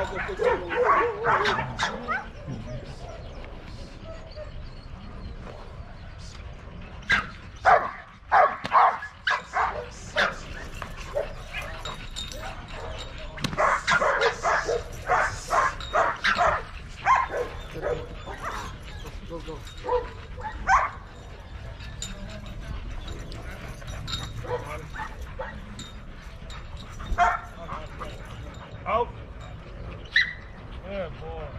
Go, go. Good boy.